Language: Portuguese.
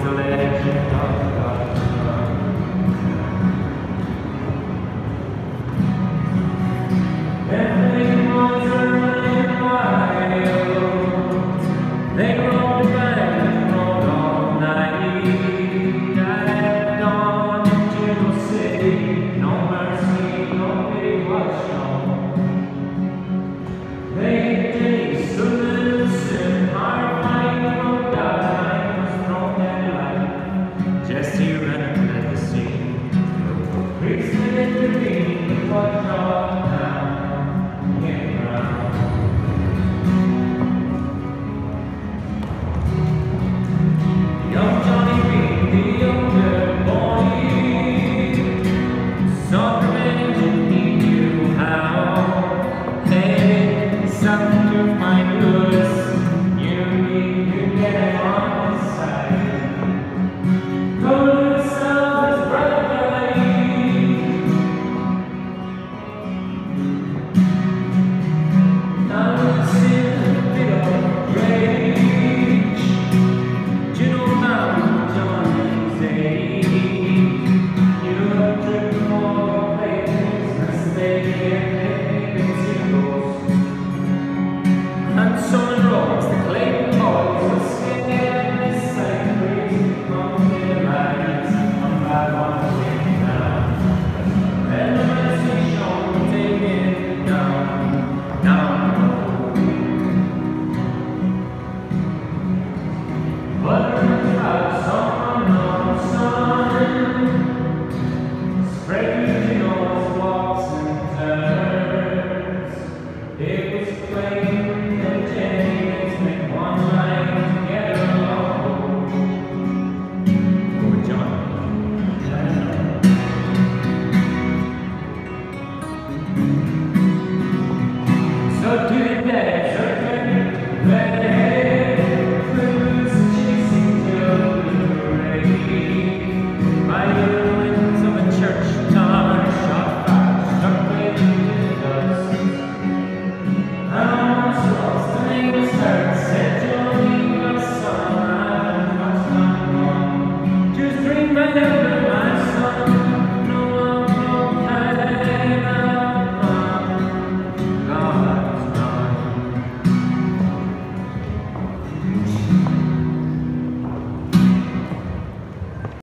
ですよね。Deus.